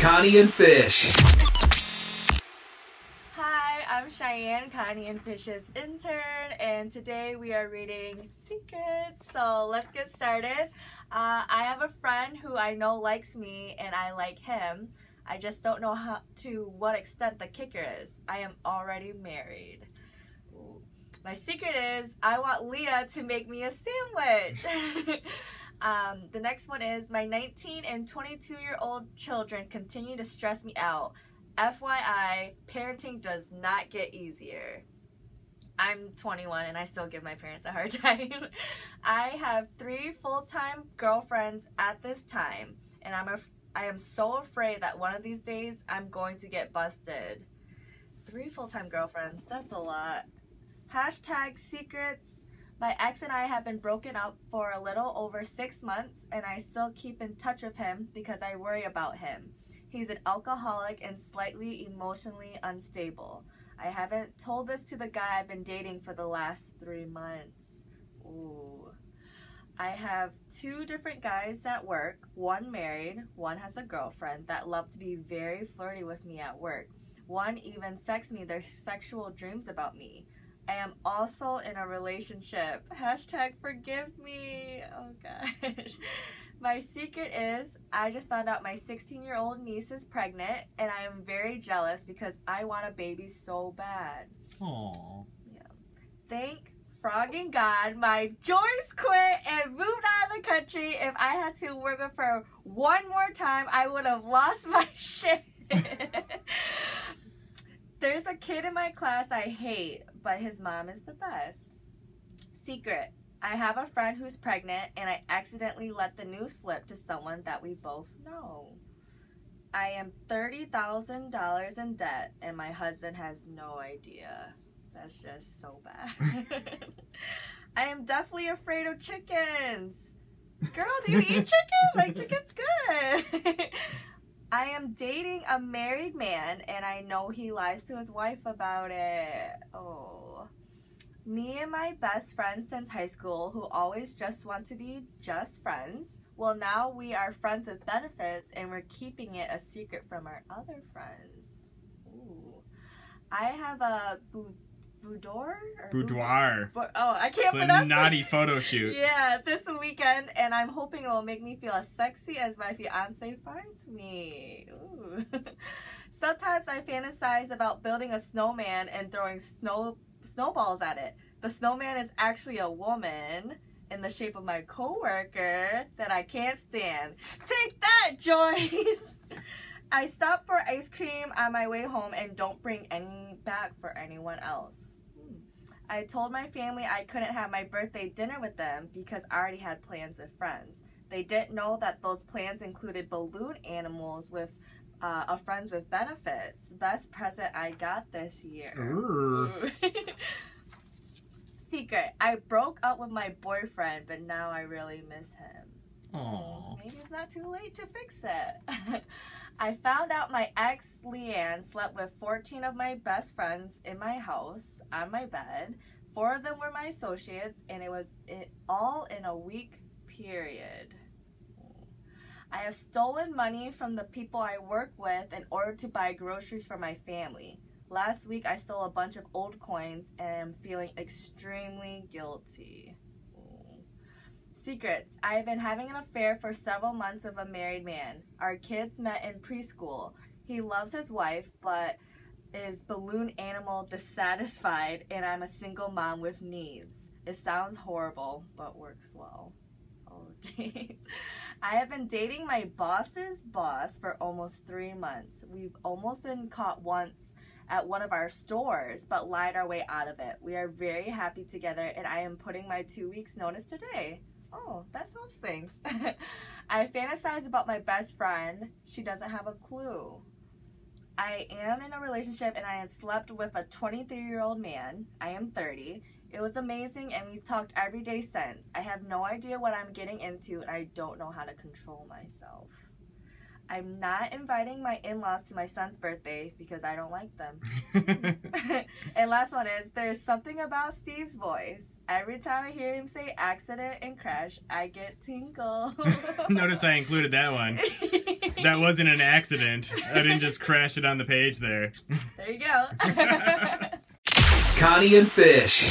Connie and Fish. Hi, I'm Cheyenne, Connie and Fish's intern, and today we are reading Secrets. So let's get started. Uh, I have a friend who I know likes me, and I like him. I just don't know how to what extent the kicker is. I am already married. My secret is I want Leah to make me a sandwich. um, the next one is my 19 and 22 year old children continue to stress me out. FYI, parenting does not get easier. I'm 21 and I still give my parents a hard time. I have three full time girlfriends at this time, and I'm a, I am so afraid that one of these days I'm going to get busted. Three full time girlfriends, that's a lot. Hashtag secrets. My ex and I have been broken up for a little over six months, and I still keep in touch with him because I worry about him. He's an alcoholic and slightly emotionally unstable. I haven't told this to the guy I've been dating for the last three months. Ooh. I have two different guys at work, one married, one has a girlfriend that love to be very flirty with me at work. One even sexts me their sexual dreams about me. I am also in a relationship. Hashtag forgive me. Oh gosh. My secret is I just found out my 16 year old niece is pregnant and I am very jealous because I want a baby so bad. Aww. Yeah. Thank frogging God, my Joyce quit and moved out of the country. If I had to work with her one more time, I would have lost my shit. There's a kid in my class I hate, but his mom is the best. Secret. I have a friend who's pregnant and I accidentally let the news slip to someone that we both know. I am $30,000 in debt and my husband has no idea. That's just so bad. I am definitely afraid of chickens. Girl, do you eat chicken? Like, chicken's good. I am dating a married man and I know he lies to his wife about it. Oh. Me and my best friend since high school who always just want to be just friends. Well, now we are friends with benefits and we're keeping it a secret from our other friends. Ooh. I have a bou- boudoir? Boudoir. Oh, I can't It's a pronounce naughty it. photo shoot. Yeah, this weekend, and I'm hoping it will make me feel as sexy as my fiance finds me. Sometimes I fantasize about building a snowman and throwing snow snowballs at it. The snowman is actually a woman in the shape of my coworker that I can't stand. Take that, Joyce. I stop for ice cream on my way home and don't bring any back for anyone else. I told my family I couldn't have my birthday dinner with them because I already had plans with friends. They didn't know that those plans included balloon animals with uh, a friends with benefits. Best present I got this year. Secret. I broke up with my boyfriend, but now I really miss him. Aw. Maybe it's not too late to fix it. I found out my ex Leanne slept with 14 of my best friends in my house on my bed. Four of them were my associates, and it was it all in a week period. I have stolen money from the people I work with in order to buy groceries for my family. Last week, I stole a bunch of old coins and am feeling extremely guilty. Secrets. I have been having an affair for several months with a married man. Our kids met in preschool. He loves his wife, but is balloon animal dissatisfied, and I'm a single mom with needs. It sounds horrible, but works well. Oh, jeez. I have been dating my boss's boss for almost three months. We've almost been caught once at one of our stores, but lied our way out of it. We are very happy together, and I am putting my two weeks' notice today. Oh, that solves things. I fantasize about my best friend. She doesn't have a clue. I am in a relationship and I have slept with a 23 year old man. I am 30. It was amazing and we've talked every day since. I have no idea what I'm getting into and I don't know how to control myself. I'm not inviting my in laws to my son's birthday because I don't like them. and last one is there's something about Steve's voice. Every time I hear him say accident and crash, I get tinkle. Notice I included that one. That wasn't an accident. I didn't just crash it on the page there. There you go. Connie and Fish.